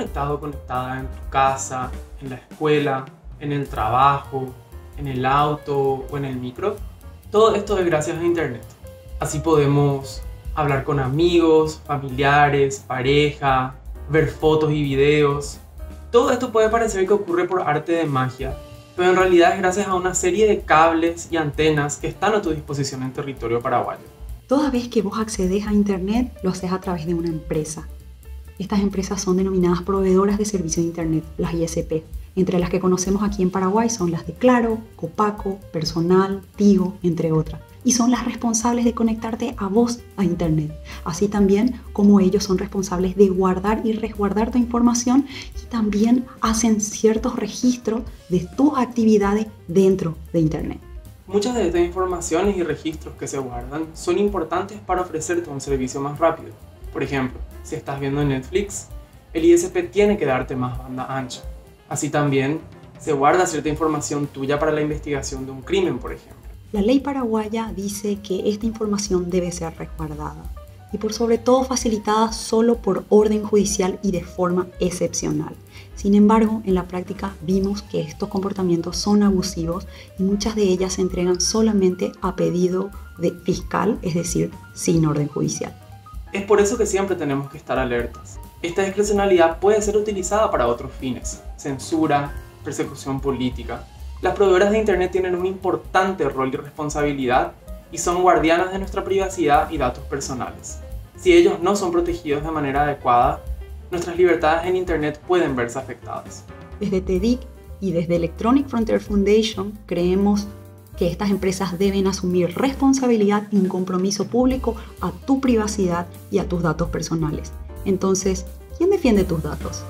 estado conectada en tu casa, en la escuela, en el trabajo, en el auto o en el micro? Todo esto es gracias a Internet. Así podemos hablar con amigos, familiares, pareja, ver fotos y videos. Todo esto puede parecer que ocurre por arte de magia, pero en realidad es gracias a una serie de cables y antenas que están a tu disposición en territorio paraguayo. Toda vez que vos accedes a Internet, lo haces a través de una empresa. Estas empresas son denominadas proveedoras de servicio de Internet, las ISP. Entre las que conocemos aquí en Paraguay son las de Claro, Copaco, Personal, Tigo, entre otras y son las responsables de conectarte a vos a Internet. Así también como ellos son responsables de guardar y resguardar tu información y también hacen ciertos registros de tus actividades dentro de Internet. Muchas de estas informaciones y registros que se guardan son importantes para ofrecerte un servicio más rápido. Por ejemplo, si estás viendo Netflix, el ISP tiene que darte más banda ancha. Así también se guarda cierta información tuya para la investigación de un crimen, por ejemplo. La ley paraguaya dice que esta información debe ser resguardada y por sobre todo facilitada solo por orden judicial y de forma excepcional. Sin embargo, en la práctica vimos que estos comportamientos son abusivos y muchas de ellas se entregan solamente a pedido de fiscal, es decir, sin orden judicial. Es por eso que siempre tenemos que estar alertas. Esta discrecionalidad puede ser utilizada para otros fines, censura, persecución política, las proveedoras de Internet tienen un importante rol y responsabilidad y son guardianas de nuestra privacidad y datos personales. Si ellos no son protegidos de manera adecuada, nuestras libertades en Internet pueden verse afectadas. Desde TEDIC y desde Electronic Frontier Foundation creemos que estas empresas deben asumir responsabilidad y un compromiso público a tu privacidad y a tus datos personales. Entonces, ¿quién defiende tus datos?